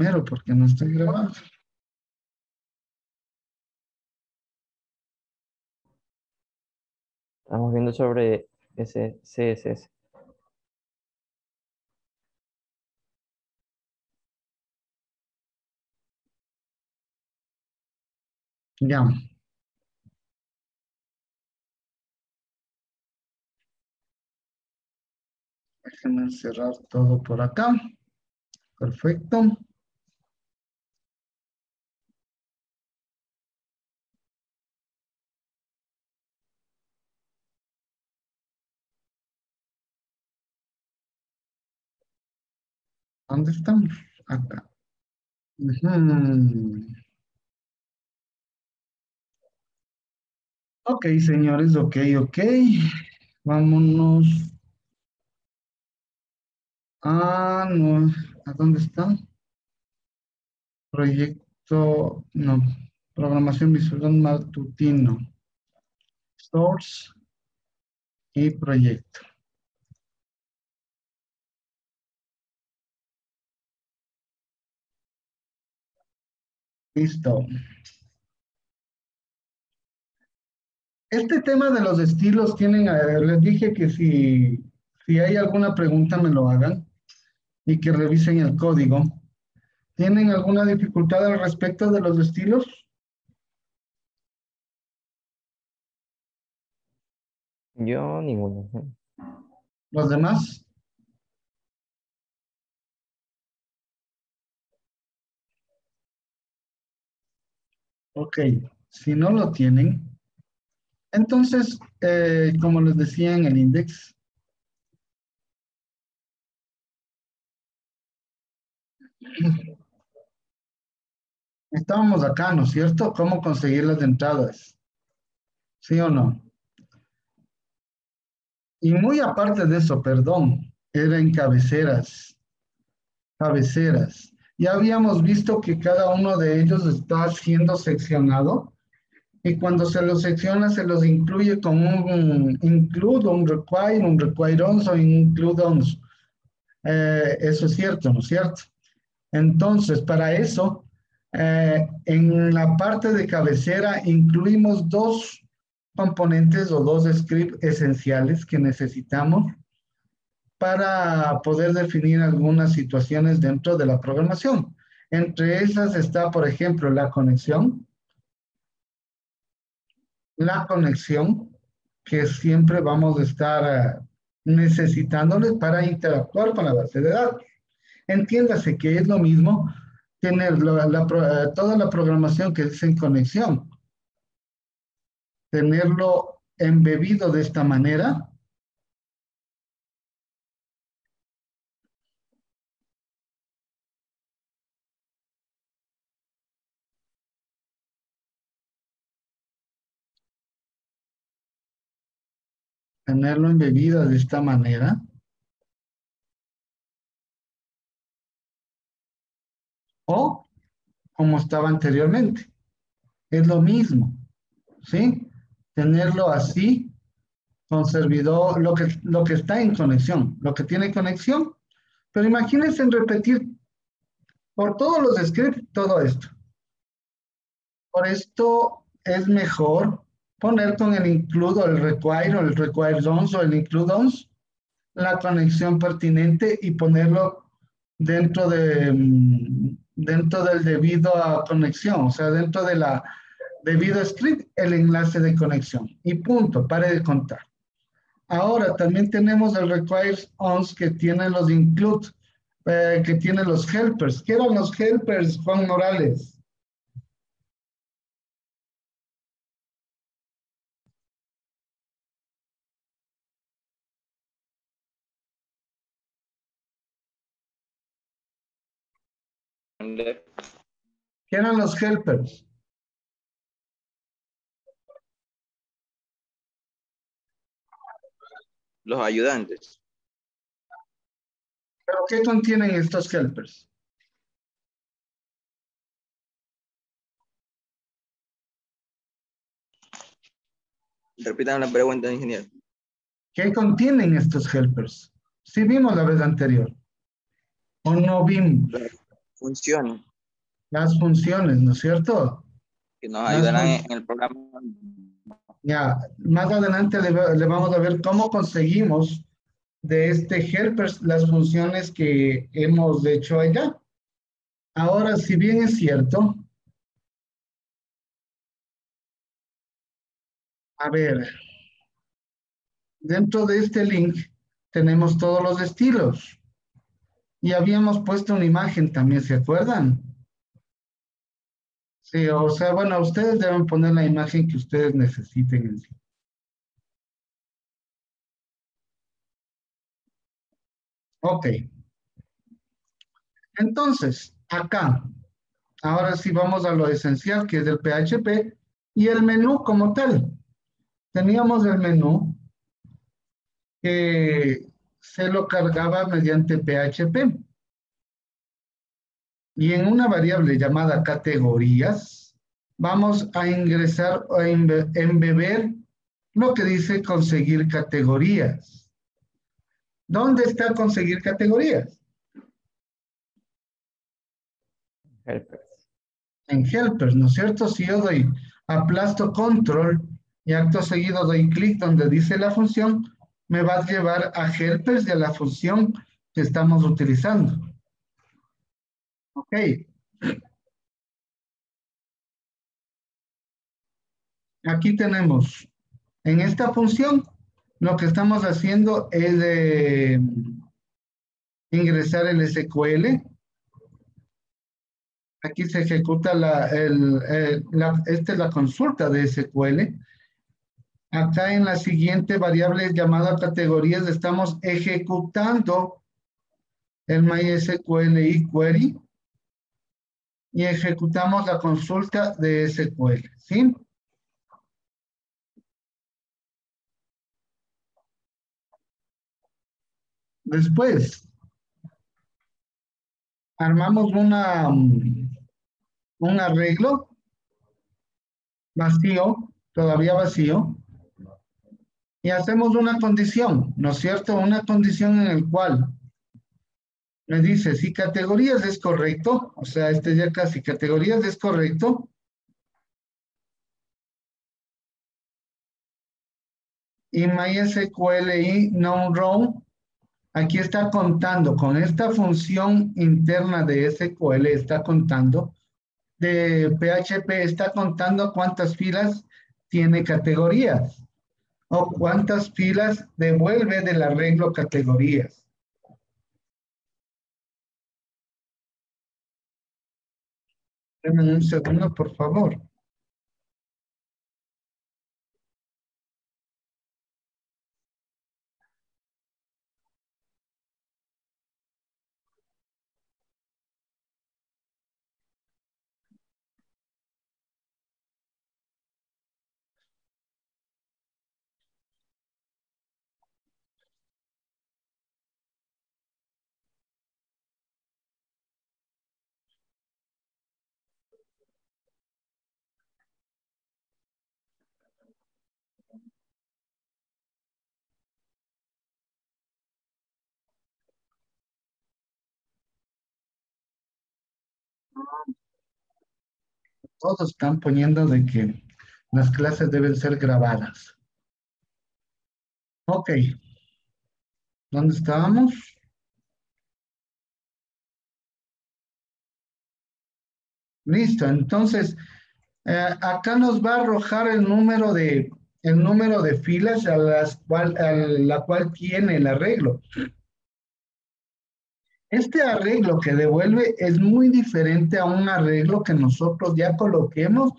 Primero, porque no estoy grabando. Estamos viendo sobre ese CSS. Ya. Déjenme cerrar todo por acá. Perfecto. ¿Dónde estamos? Acá. Ujú. Ok, señores, ok, ok. Vámonos. Ah, no. ¿A dónde está? Proyecto, no. Programación visual matutino. Source y proyecto. Listo. Este tema de los estilos tienen, les dije que si, si hay alguna pregunta me lo hagan y que revisen el código. ¿Tienen alguna dificultad al respecto de los estilos? Yo ninguno. ¿Los demás? Ok, si no lo tienen, entonces, eh, como les decía en el index, estábamos acá, ¿no es cierto? ¿Cómo conseguir las entradas? ¿Sí o no? Y muy aparte de eso, perdón, eran cabeceras, cabeceras. Ya habíamos visto que cada uno de ellos está siendo seccionado y cuando se los secciona se los incluye con un include, un require, un require o include once. Eh, eso es cierto, ¿no es cierto? Entonces, para eso, eh, en la parte de cabecera incluimos dos componentes o dos scripts esenciales que necesitamos para poder definir algunas situaciones dentro de la programación. Entre esas está, por ejemplo, la conexión. La conexión, que siempre vamos a estar uh, necesitándoles para interactuar con la base de datos. Entiéndase que es lo mismo tener la, la, toda la programación que es en conexión, tenerlo embebido de esta manera, tenerlo embebido de esta manera, o como estaba anteriormente. Es lo mismo, ¿sí? Tenerlo así con servidor, lo que, lo que está en conexión, lo que tiene conexión. Pero imagínense en repetir por todos los scripts todo esto. Por esto es mejor poner con el include o el require o el require once o el include once la conexión pertinente y ponerlo dentro de mm, dentro del debido a conexión, o sea, dentro de la debido script, el enlace de conexión. Y punto, pare de contar. Ahora también tenemos el requires once que tiene los include, eh, que tiene los helpers. ¿Qué eran los helpers, Juan Morales? ¿Qué eran los helpers? Los ayudantes. ¿Pero qué contienen estos helpers? Repitan la pregunta, ingeniero. ¿Qué contienen estos helpers? Sí vimos la vez anterior. ¿O no vimos? Funciones las funciones, ¿no es cierto? que nos Las ayudarán en, el programa. Ya, más adelante le vamos a ver cómo conseguimos de este helpers las funciones que hemos hecho allá. Ahora, si bien es cierto, a ver, dentro de este link tenemos todos los estilos. Y habíamos puesto una imagen también, ¿se acuerdan? Sí, o sea, bueno, ustedes deben poner la imagen que ustedes necesiten en sí. Ok. Entonces, acá, ahora sí vamos a lo esencial que es el PHP y el menú como tal. Teníamos el menú que se lo cargaba mediante PHP. Y en una variable llamada categorías, vamos a ingresar o a embe- embeber lo que dice conseguir categorías. ¿Dónde está conseguir categorías? Helpers. En helpers, ¿no es cierto? Si yo doy aplasto control y acto seguido doy clic donde dice la función, me va a llevar a helpers de la función que estamos utilizando. Ok. Aquí tenemos, en esta función, lo que estamos haciendo es eh, ingresar el SQL. Aquí se ejecuta la, el, esta es la consulta de SQL. Acá en la siguiente variable llamada categorías estamos ejecutando el MySQL query y ejecutamos la consulta de SQL, ¿sí? Después, armamos una, un arreglo vacío, todavía vacío, y hacemos una condición, ¿no es cierto? Una condición en el cual me dice si categorías es correcto, o sea, este ya casi categorías es correcto, y MySQL y non-row, aquí está contando con esta función interna de SQL, está contando, de PHP está contando cuántas filas tiene categorías o cuántas filas devuelve del arreglo categorías. Denme un segundo, por favor. Todos están poniendo de que las clases deben ser grabadas. Ok. ¿Dónde estábamos? Listo, entonces, eh, acá nos va a arrojar el número de, el número de filas a, las cual, a la cual tiene el arreglo. Este arreglo que devuelve es muy diferente a un arreglo que nosotros ya coloquemos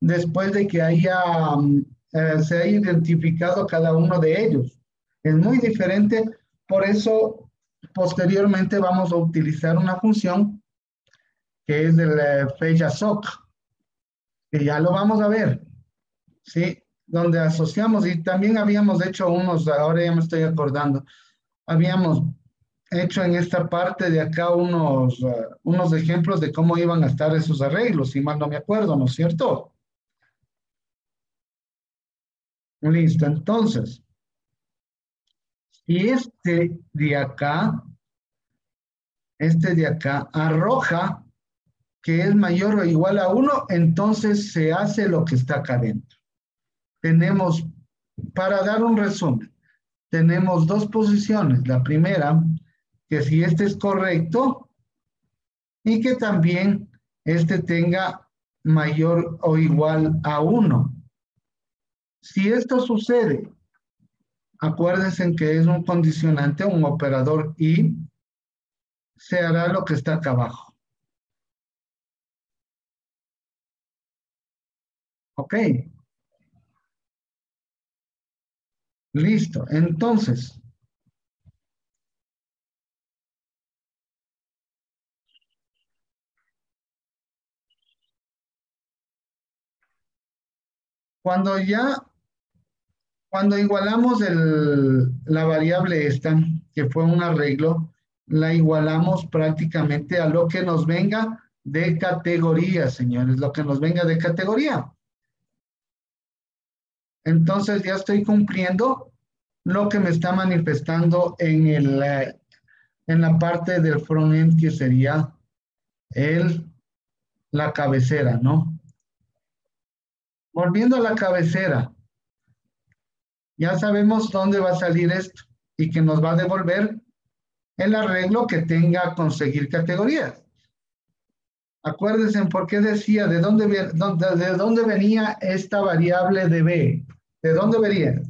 después de que haya, mm, eh, se haya identificado cada uno de ellos. Es muy diferente, por eso posteriormente vamos a utilizar una función que es el eh, fecha soc, que ya lo vamos a ver, ¿sí? Donde asociamos, y también habíamos hecho unos, ahora ya me estoy acordando, habíamos hecho en esta parte de acá unos, uh, unos ejemplos de cómo iban a estar esos arreglos, si mal no me acuerdo, ¿no es cierto? Listo, entonces, si este de acá este de acá, arroja que es mayor o igual a 1, entonces se hace lo que está acá adentro. Tenemos, para dar un resumen, tenemos dos posiciones. La primera, que si este es correcto y que también este tenga mayor o igual a 1. Si esto sucede, acuérdense que es un condicionante, un operador y se hará lo que está acá abajo. Ok. Listo. Entonces, cuando ya, cuando igualamos la variable esta, que fue un arreglo, la igualamos prácticamente a lo que nos venga de categoría, señores, lo que nos venga de categoría. Entonces ya estoy cumpliendo lo que me está manifestando en, el, en la parte del frontend que sería el, la cabecera, ¿no? Volviendo a la cabecera, ya sabemos dónde va a salir esto y que nos va a devolver el arreglo que tenga conseguir categorías. Acuérdense por qué decía de dónde, de dónde venía esta variable de B. ¿De dónde venía?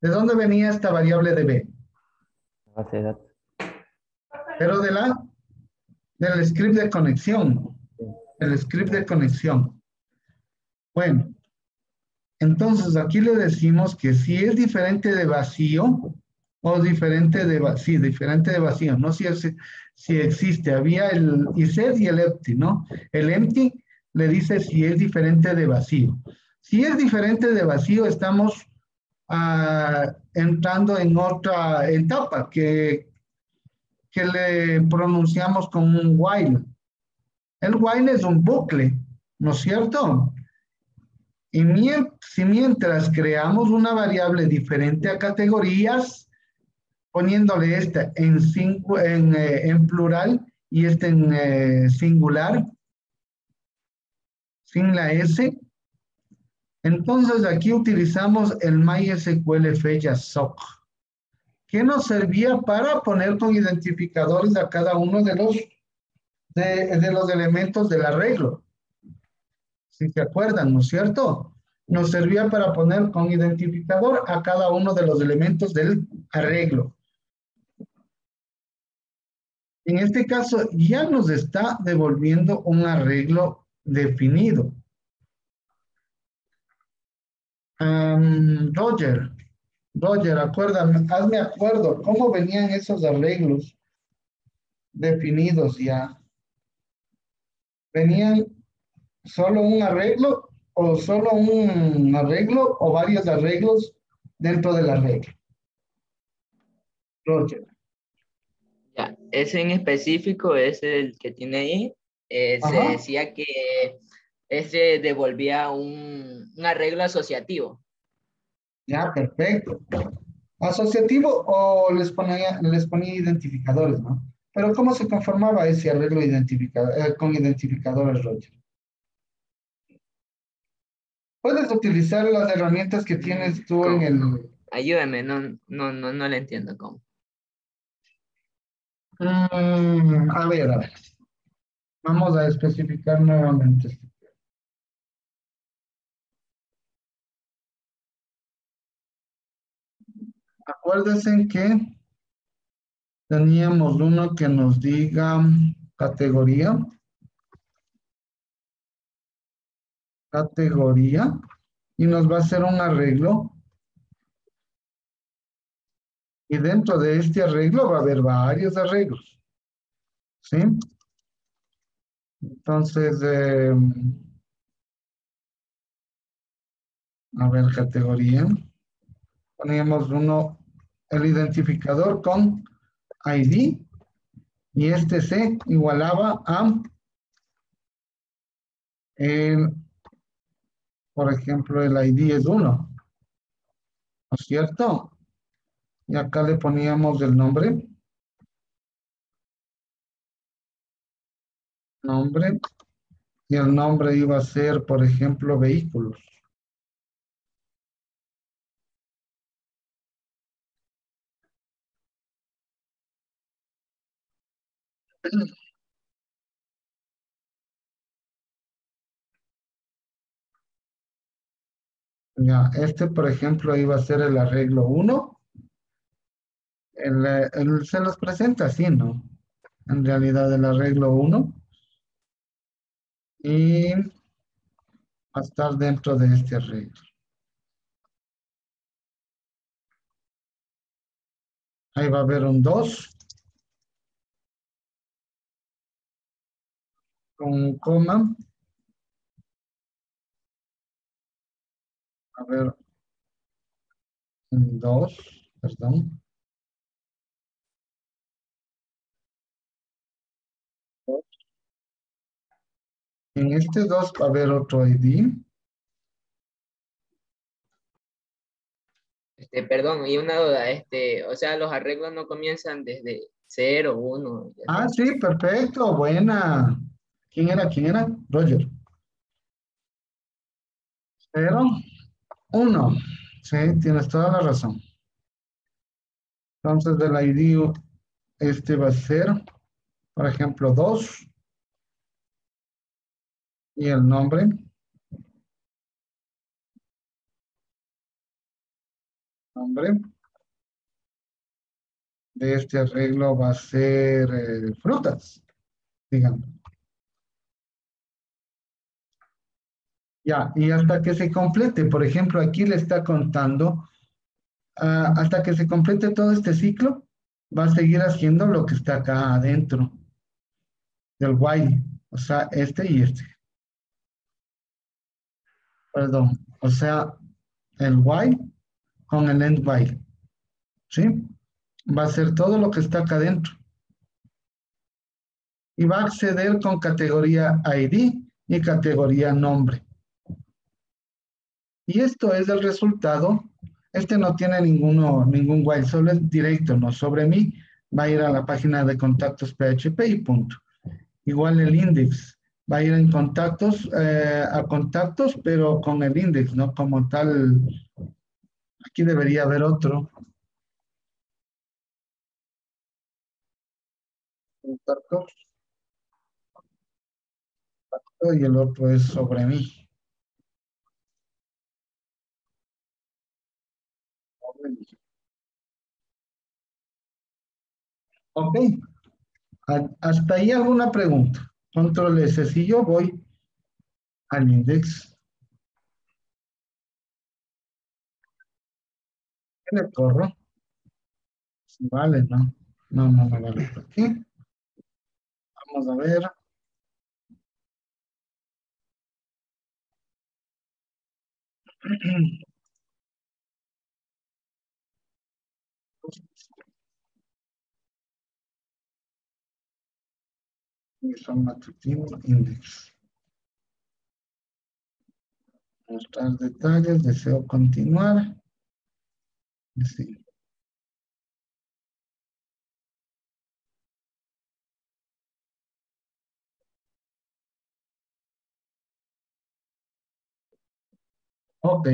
¿De dónde venía esta variable de B? Pero de la del script de conexión. El script de conexión. Bueno, entonces aquí le decimos que si es diferente de vacío o diferente de sí, diferente de vacío, no si, si existe, había el ISED y el empty, ¿no? El empty le dice si es diferente de vacío. Si es diferente de vacío, estamos ah, entrando en otra etapa que, que le pronunciamos como un while. El while es un bucle, ¿no es cierto? Y si mientras creamos una variable diferente a categorías, poniéndole esta en, eh, plural y esta en eh, singular, sin la S, entonces aquí utilizamos el MySQL fecha SOC, que nos servía para poner con identificadores a cada uno de los, de, los elementos del arreglo si se acuerdan, ¿no es cierto? Nos servía para poner con identificador a cada uno de los elementos del arreglo. En este caso ya nos está devolviendo un arreglo definido. Roger, Roger, acuérdame, hazme acuerdo, ¿cómo venían esos arreglos definidos ya? Venían solo un arreglo o solo un arreglo o varios arreglos dentro del arreglo. Roger. Ya, ese en específico es el que tiene ahí. Eh, se decía que ese devolvía un, un, arreglo asociativo. Ya, perfecto. Asociativo o les ponía, les ponía identificadores, ¿no? Pero ¿cómo se conformaba ese arreglo eh, con identificadores, Roger? Puedes utilizar las herramientas que tienes tú en el... Ayúdame, no, no, no, no le entiendo cómo. Mm, a ver, a ver. Vamos a especificar nuevamente. Acuérdense que teníamos uno que nos diga categoría. categoría y nos va a hacer un arreglo. Y dentro de este arreglo va a haber varios arreglos. ¿Sí? Entonces, em, a ver, categoría. Poníamos uno, el identificador con ID y este se igualaba a el por ejemplo, el ID es 1. ¿No es cierto? Y acá le poníamos el nombre. Nombre. Y el nombre iba a ser, por ejemplo, vehículos. Ya, este, por ejemplo, iba a ser el arreglo 1. se los presenta así, ¿no? En realidad, el arreglo 1. Y va a estar dentro de este arreglo. Ahí va a haber un 2. Con coma. A ver. 2, perdón. En este 2 va a haber otro ID. Este, perdón, y una duda, este, o sea, los arreglos no comienzan desde 0, 1. Ah, sí, perfecto, buena. ¿Quién era? ¿Quién era? Roger. 0, 1. Sí, tienes toda la razón. Entonces, del ID, este va a ser, por ejemplo, 2 y el nombre. Nombre de este arreglo va a ser eh, frutas, digamos. Ya, y hasta que se complete, por ejemplo, aquí le está contando, ah, hasta que se complete todo este ciclo, va a seguir haciendo lo que está acá adentro del while, o sea, este y este perdón, o sea, el while con el end while. ¿Sí? Va a ser todo lo que está acá adentro. Y va a acceder con categoría ID y categoría nombre. Y esto es el resultado. Este no tiene ninguno, ningún while, solo es directo, no sobre mí. Va a ir a la página de contactos PHP y punto. Igual el index va a ir en contactos, eh, a contactos, pero con el index, ¿no? Como tal, aquí debería haber otro. Contactos. Y el otro es sobre mí. Ok. ¿Hasta ahí alguna pregunta? Control S. Si yo voy al index, ¿qué le corro? Vale, no. No, no me vale aquí. Vamos a ver. son matutino index. Mostrar detalles, deseo continuar. Sí. Ok.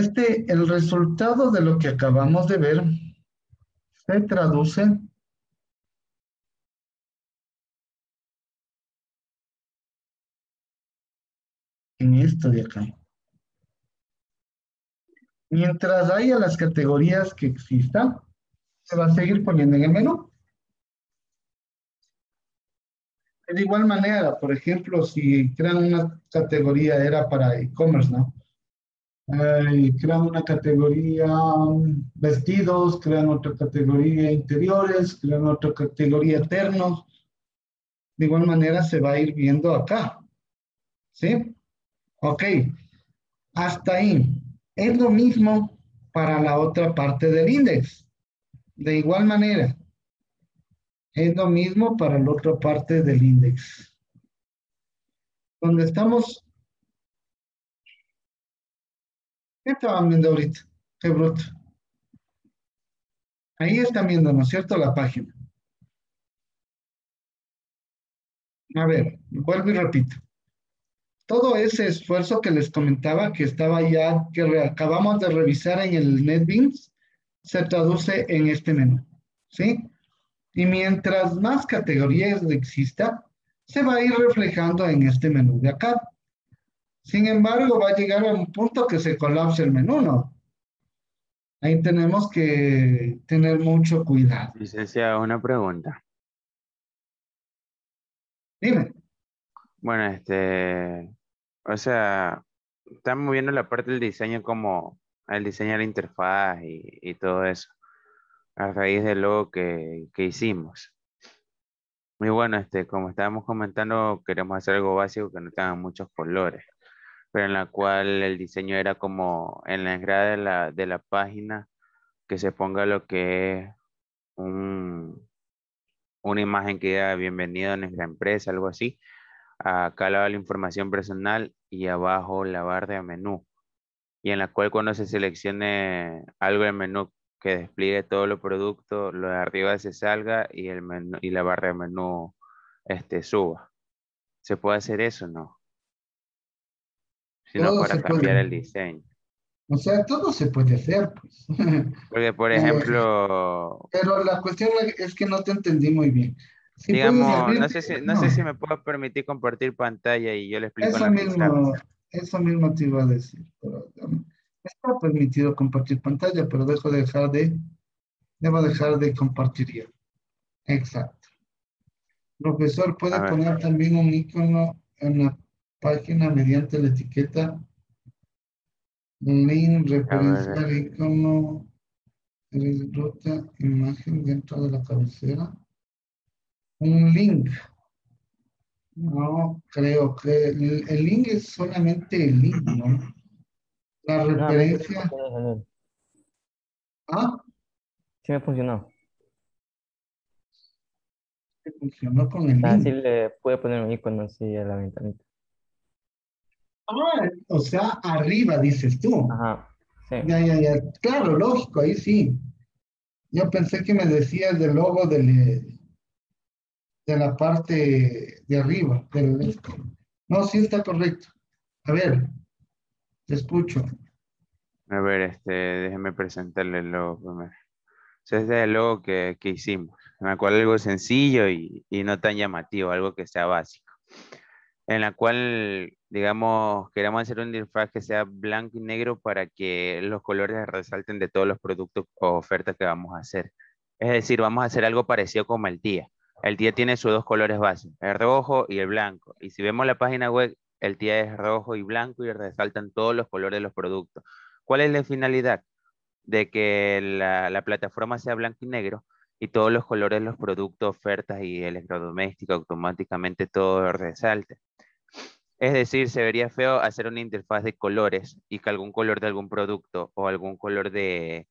Este, el resultado de lo que acabamos de ver se traduce en esto de acá. Mientras haya las categorías que existan, se va a seguir poniendo en el menú. De igual manera, por ejemplo, si crean una categoría era para e-commerce, ¿no? Crean una categoría um, vestidos, crean otra categoría interiores, crean otra categoría eternos. De igual manera se va a ir viendo acá. ¿Sí? Ok. Hasta ahí. Es lo mismo para la otra parte del índice. De igual manera. Es lo mismo para la otra parte del índice. Donde estamos... estaban viendo ahorita? Qué bruto. Ahí están viendo, ¿no es cierto? La página. A ver, vuelvo y repito. Todo ese esfuerzo que les comentaba que estaba ya, que acabamos de revisar en el NetBeans, se traduce en este menú, ¿sí? Y mientras más categorías exista, se va a ir reflejando en este menú de acá. Sin embargo, va a llegar a un punto que se colapse el menú, ¿no? Ahí tenemos que tener mucho cuidado. Licenciado, una pregunta. Dime. Bueno, este, o sea, estamos viendo la parte del diseño como el diseño de la interfaz y, todo eso, a raíz del logo que, que hicimos. Muy bueno, este, como estábamos comentando, queremos hacer algo básico que no tenga muchos colores, pero en la cual el diseño era como en la entrada de la, de la página que se ponga lo que es un, una imagen que diga bienvenido a nuestra empresa, algo así. Acá la información personal y abajo la barra de menú. Y en la cual cuando se seleccione algo del menú que despliegue todos los productos, lo de arriba se salga y, el menú, y la barra de menú este, suba. ¿Se puede hacer eso o no? Si no, para cambiar el diseño. O sea, todo se puede hacer, pues. Porque, por eh, ejemplo... pero la cuestión es que no te entendí muy bien. digamos, no, sé si, no, sé si me puedo permitir compartir pantalla y yo le explico eso mismo, Eso mismo te iba a decir. Pero, Está permitido compartir pantalla, pero dejo de dejar de, debo dejar de compartir ya. Exacto. Profesor, ¿puede poner también un icono en la página mediante la etiqueta link referencial icono ruta imagen dentro de la cabecera? Un link. No, creo que el, el link es solamente el link, ¿no? La referencia. ¿Ah? Sí me funcionó. ¿Se funcionó con el ah, link? sí le puede poner un icono así a la ventanita. Ah, o sea, arriba dices tú. Ajá. Sí. Ya, ya, ya. Claro, lógico, ahí sí. Yo pensé que me decías del logo del, de la parte de arriba. Del, no, sí está correcto. A ver, te escucho. A ver, este, déjeme presentarle el logo primero. Ese es el logo que, que hicimos, en la cual algo sencillo y, y, no tan llamativo, algo que sea básico. En la cual, digamos, queremos hacer un interfaz que sea blanco y negro para que los colores resalten de todos los productos o ofertas que vamos a hacer. Es decir, vamos a hacer algo parecido como el día. El día tiene sus dos colores básicos, el rojo y el blanco. Y si vemos la página web, el día es rojo y blanco y resaltan todos los colores de los productos. ¿Cuál es la finalidad? De que la, plataforma sea blanco y negro y todos los colores de los productos, ofertas y electrodomésticos automáticamente todo resalte. Es decir, se vería feo hacer una interfaz de colores y que algún color de algún producto o algún color de,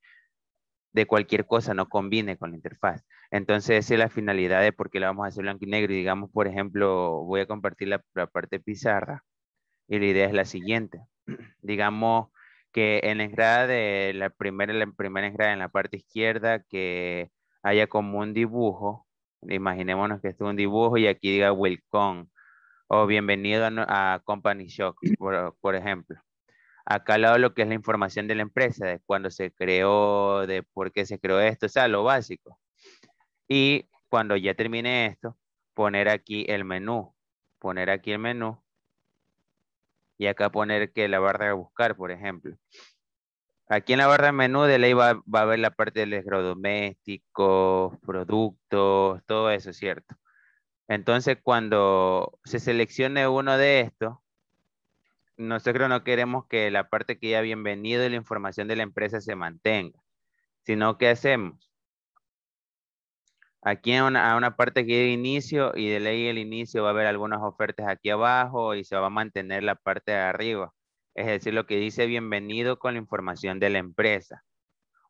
de cualquier cosa no combine con la interfaz. Entonces, esa es la finalidad de por qué la vamos a hacer blanco y negro. Y digamos, por ejemplo, voy a compartir la, parte pizarra y la idea es la siguiente. digamos, que en la entrada de la primera, la primera entrada en la parte izquierda, que haya como un dibujo, imaginémonos que esto es un dibujo y aquí diga welcome o bienvenido a, Company Shock, por, por, ejemplo. Acá al lado lo que es la información de la empresa, de cuándo se creó, de por qué se creó esto, o sea, lo básico. Y cuando ya termine esto, poner aquí el menú, poner aquí el menú y acá poner que la barra de buscar, por ejemplo. Aquí en la barra de menú de ley va, va a ver la parte de electrodomésticos, productos, todo eso, ¿cierto? Entonces, cuando se seleccione uno de estos, nosotros no queremos que la parte que ya bienvenido y la información de la empresa se mantenga, sino que hacemos? Aquí a una, parte que de inicio y de ley el inicio va a haber algunas ofertas aquí abajo y se va a mantener la parte de arriba. Es decir, lo que dice bienvenido con la información de la empresa.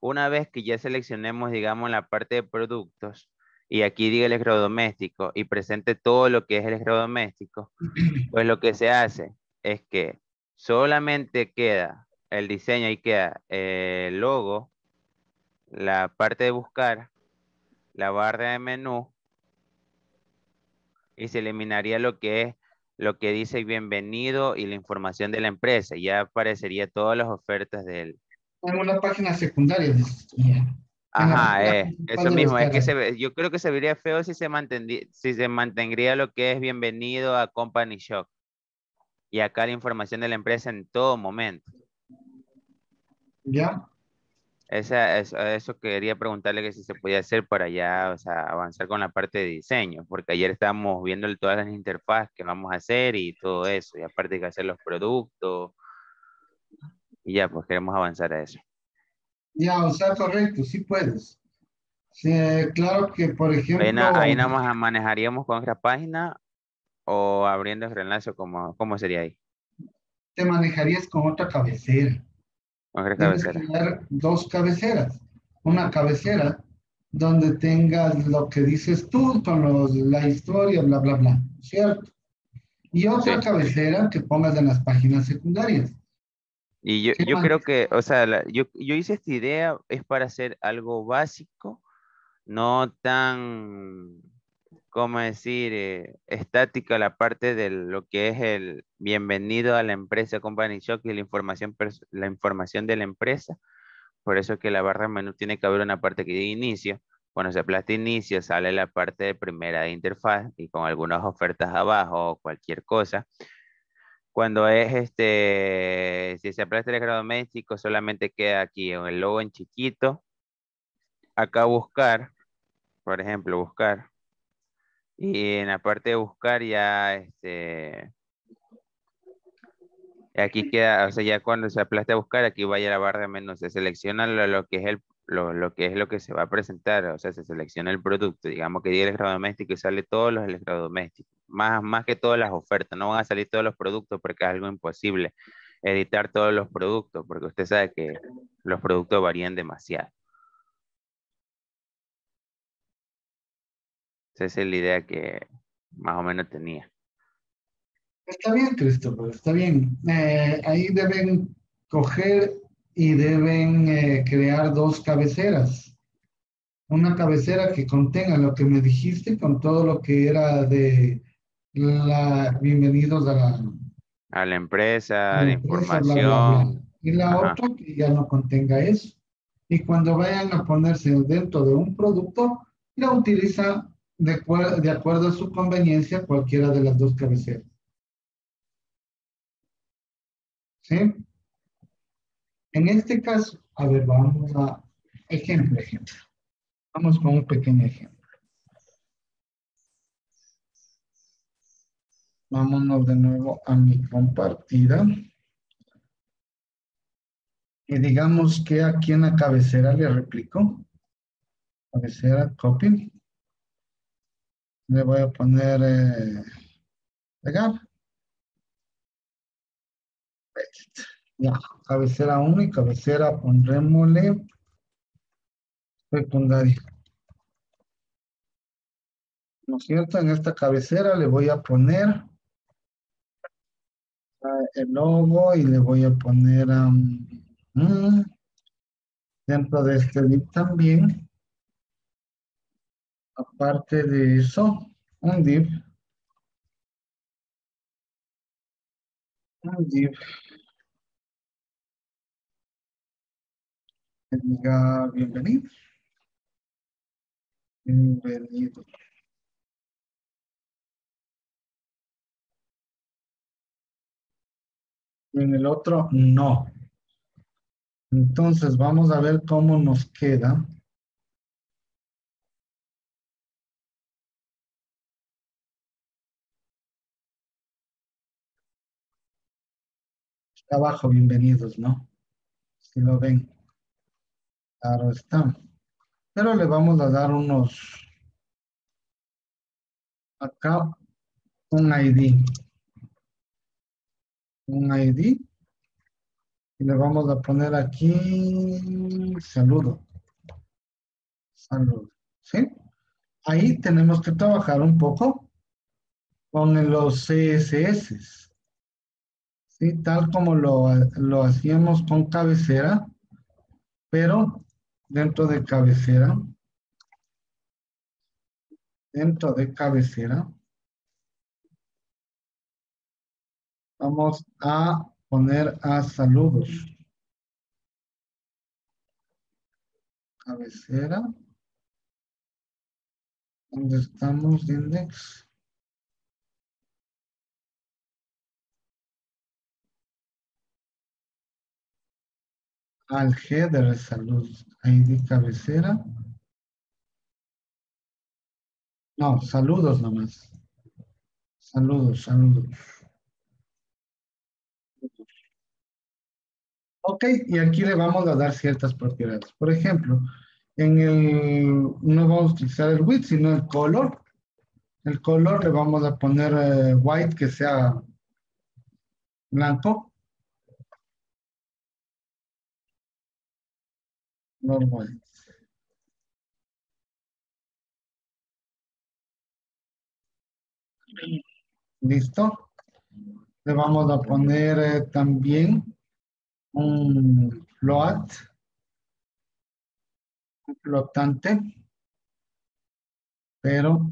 Una vez que ya seleccionemos, digamos, la parte de productos y aquí diga electrodoméstico y presente todo lo que es electrodoméstico, pues lo que se hace es que solamente queda el diseño y queda el logo, la parte de buscar, la barra de menú y se eliminaría lo que es lo que dice bienvenido y la información de la empresa. Ya aparecería todas las ofertas de él. En una página secundaria. Ajá, eh, eso mismo. Es que se, yo creo que se vería feo si se, si se mantendría lo que es bienvenido a Company Shop. Y acá la información de la empresa en todo momento. Ya. Esa, eso, eso, quería preguntarle que si se podía hacer para ya, o sea, avanzar con la parte de diseño, porque ayer estábamos viendo todas las interfaces que vamos a hacer y todo eso, y aparte de que hacer los productos, y ya, pues queremos avanzar a eso. Ya, o sea, correcto, sí puedes. Sí, claro que, por ejemplo... Ahí, nada más manejaríamos con otra página o abriendo el enlace, ¿cómo, ¿cómo sería ahí? Te manejarías con otra cabecera dos cabeceras. Una cabecera donde tengas lo que dices tú con los, la historia, bla, bla, bla, ¿cierto? Y otra cabecera que pongas en las páginas secundarias. Y yo, yo creo que, o sea, yo, yo hice esta idea es para hacer algo básico, no tan ¿cómo decir? Eh, estática la parte de lo que es el bienvenido a la empresa Company Shock y la información, la información de la empresa. Por eso que la barra menú tiene que haber una parte que diga inicio. Cuando se aplasta inicio, sale la parte de primera de interfaz y con algunas ofertas abajo o cualquier cosa. Cuando es este, si se aplasta el doméstico, solamente queda aquí el logo en chiquito. Acá buscar, por ejemplo, buscar y en la parte de buscar ya, este, aquí queda, o sea, ya cuando se aplasta buscar, aquí vaya la barra de menú, se selecciona lo, que es el, lo, que es lo que se va a presentar, o sea, se selecciona el producto, digamos que diga electrodoméstico y sale todos los electrodomésticos, más, más que todas las ofertas, no van a salir todos los productos porque es algo imposible editar todos los productos, porque usted sabe que los productos varían demasiado. Esa es la idea que más o menos tenía. Está bien, Christopher, está bien. Eh, ahí deben coger y deben eh, crear dos cabeceras. Una cabecera que contenga lo que me dijiste con todo lo que era de la bienvenidos a la, a la empresa, a la, información. Y la otra que ya no contenga eso. Y cuando vayan a ponerse dentro de un producto, la utiliza de, acuerdo a su conveniencia cualquiera de las dos cabeceras. ¿Sí? En este caso, a ver, vamos a ejemplo, ejemplo. Vamos con un pequeño ejemplo. Vámonos de nuevo a mi compartida. Y digamos que aquí en la cabecera le replico. Cabecera, copy le voy a poner eh, pegar. Ya, cabecera 1 y cabecera pondrémosle secundaria. ¿No es cierto? En esta cabecera le voy a poner ah, el logo y le voy a poner um, dentro de este link también Aparte de eso, un div. Un div. Diga bienvenido. Bienvenido. en el otro no. Entonces vamos a ver cómo nos queda. abajo, bienvenidos, ¿no? Si lo ven. Claro está. Pero le vamos a dar unos... Acá, un ID. Un ID. Y le vamos a poner aquí saludo. Saludo. ¿Sí? ahí tenemos que trabajar un poco con los CSS. ¿sí? Tal como lo, lo hacíamos con cabecera, pero dentro de cabecera, dentro de cabecera, vamos a poner a saludos. Cabecera. ¿Dónde estamos? Index. Al header de salud. ID cabecera. No, saludos nomás. Saludos, saludos. Ok, y aquí le vamos a dar ciertas propiedades. Por ejemplo, en el, no vamos a utilizar el width, sino el color. El color le vamos a poner eh, white que sea blanco. White. Listo. Le vamos a poner eh, también un float, un flotante, pero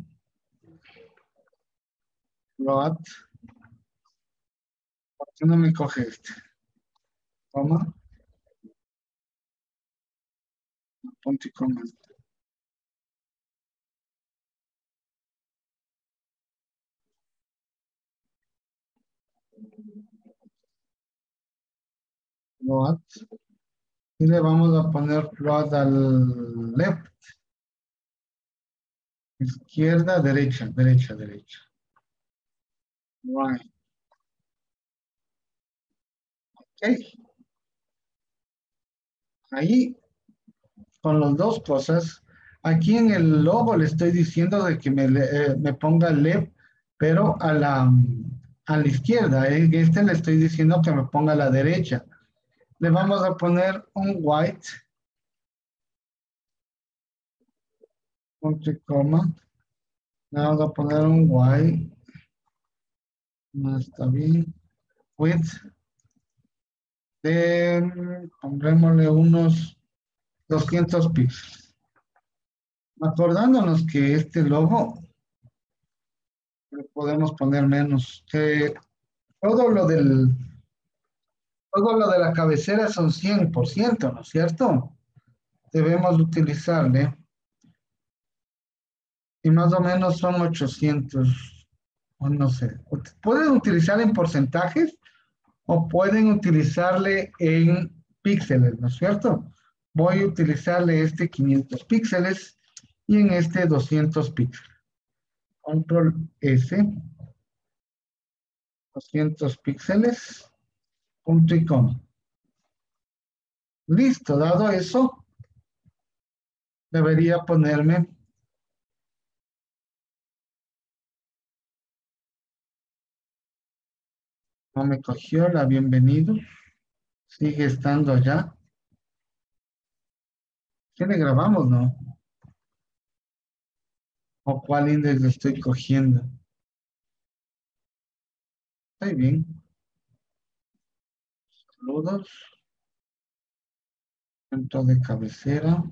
float, ¿por qué no me coge este? Toma. Y y le vamos a poner float al left. Izquierda derecha derecha derecha. Right. Ok. Ahí con las dos cosas aquí en el logo le estoy diciendo de que me, eh, me ponga left pero a la a la izquierda en este le estoy diciendo que me ponga a la derecha le vamos a poner un white. Punto coma. Le vamos a poner un white. No está bien. Width. De, unos 200 píxeles. Acordándonos que este logo le podemos poner menos. Que todo lo del todo lo de la cabecera son 100%, ¿no es cierto? Debemos utilizarle. Y más o menos son 800, o no sé. Pueden utilizar en porcentajes o pueden utilizarle en píxeles, ¿no es cierto? Voy a utilizarle este 500 píxeles y en este 200 píxeles. Control S. 200 píxeles punto y coma. Listo, dado eso, debería ponerme no me cogió la bienvenido. Sigue estando allá. ¿Qué le grabamos, no? ¿O cuál índice le estoy cogiendo? Está bien. Saludos. Centro de cabecera.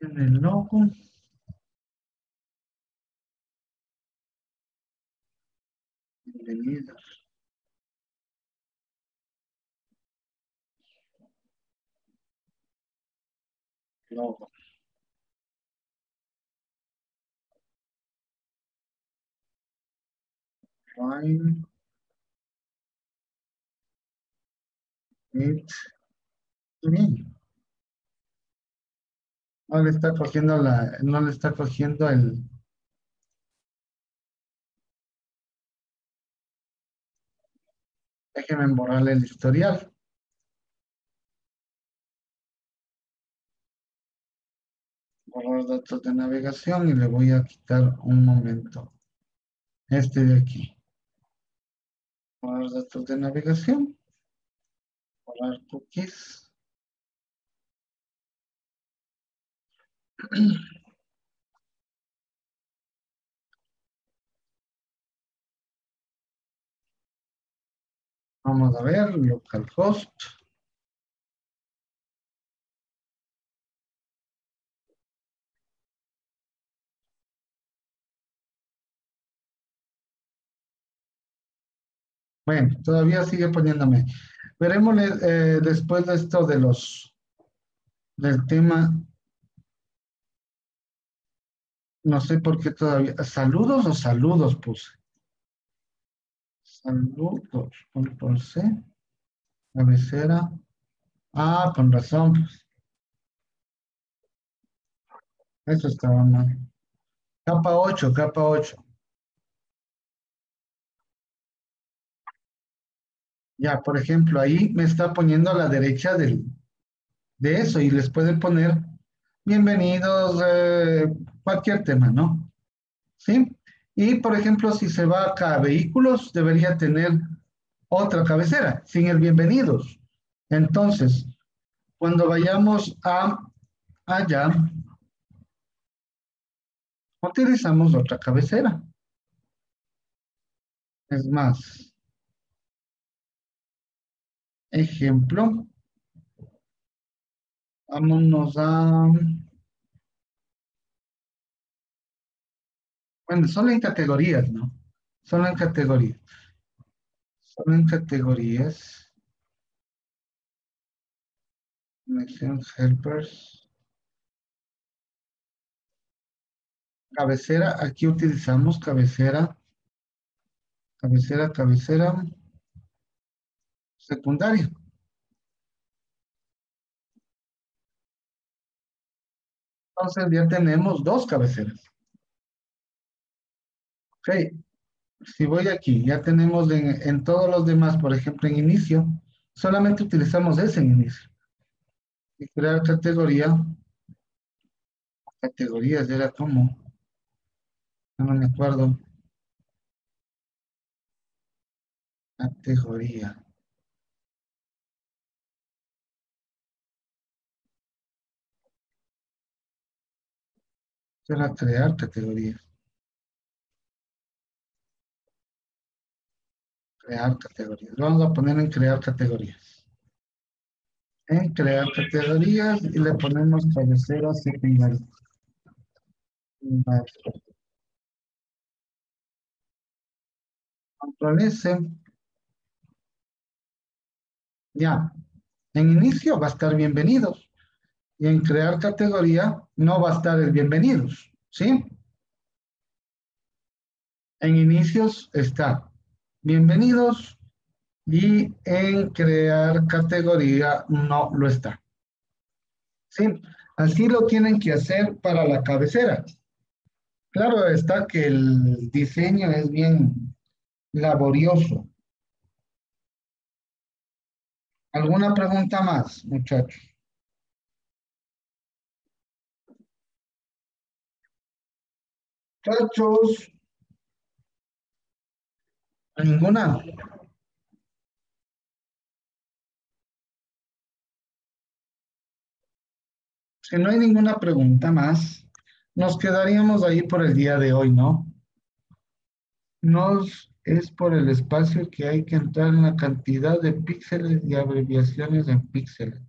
En el logo. Bienvenidos. Logo. Fine. It. Bien. No le está cogiendo la, no le está cogiendo el. Déjeme borrarle el historial. Borrar datos de navegación y le voy a quitar un momento. Este de aquí los datos de navegación. Borrar cookies. Vamos a ver, localhost. Bueno, todavía sigue poniéndome. Veremos eh, después de esto de los del tema. No sé por qué todavía. ¿Saludos o saludos puse? Saludos. Por C. Cabecera. Ah, con razón. Pues. Eso estaba mal. Capa 8, capa 8. Ya, por ejemplo, ahí me está poniendo a la derecha del, de eso y les pueden poner bienvenidos, eh, cualquier tema, ¿no? ¿Sí? Y, por ejemplo, si se va acá a vehículos, debería tener otra cabecera, sin el bienvenidos. Entonces, cuando vayamos a allá, utilizamos otra cabecera. Es más, Ejemplo. Vámonos a... Bueno, solo en categorías, ¿no? Solo en categorías. Solo en categorías. Helpers. Cabecera, aquí utilizamos cabecera. Cabecera, cabecera secundario. Entonces ya tenemos dos cabeceras. Ok. Si voy aquí, ya tenemos en, todos los demás, por ejemplo, en inicio, solamente utilizamos ese en inicio. Y crear categoría. Categorías, era como. No me acuerdo. Categoría. Será crear categorías. Crear categorías. Vamos a poner en crear categorías. En crear categorías y le ponemos cabecera secundaria. Control S. Ya. En inicio va a estar bienvenidos y en crear categoría no va a estar el bienvenidos, ¿sí? En inicios está bienvenidos y en crear categoría no lo está. ¿Sí? Así lo tienen que hacer para la cabecera. Claro está que el diseño es bien laborioso. ¿Alguna pregunta más, muchachos? Muchachos. Ninguna. Si no hay ninguna pregunta más, nos quedaríamos ahí por el día de hoy, ¿no? Nos es por el espacio que hay que entrar en la cantidad de píxeles y abreviaciones en píxeles.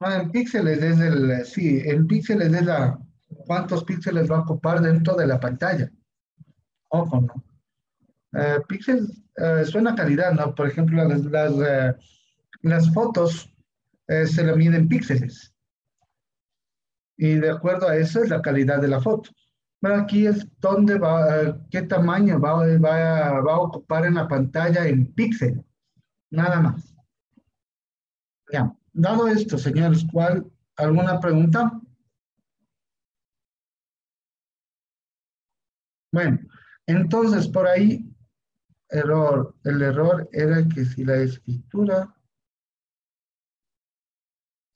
No, en píxeles es el, sí, en píxeles es la, cuántos píxeles va a ocupar dentro de la pantalla. Ojo, ¿no? Eh, píxeles eh, suena calidad, ¿no? Por ejemplo, las, las, eh, las fotos eh, se le miden píxeles. Y de acuerdo a eso es la calidad de la foto. Pero aquí es dónde va, qué tamaño va, va, va a ocupar en la pantalla en píxeles. Nada más. Ya. Dado esto, señores, ¿cuál? ¿Alguna pregunta? Bueno, entonces por ahí, error. El error era que si la escritura...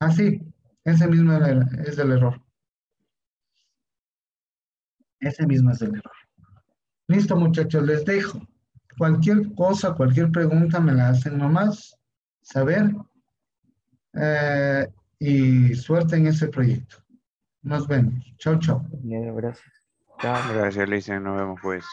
Ah, sí, ese mismo es el error. Ese mismo es el error. Listo, muchachos, les dejo. Cualquier cosa, cualquier pregunta me la hacen nomás saber. Eh, y suerte en ese proyecto. Nos vemos. Chao, chao. Bien, gracias. Gracias, Lisa. Nos vemos pues.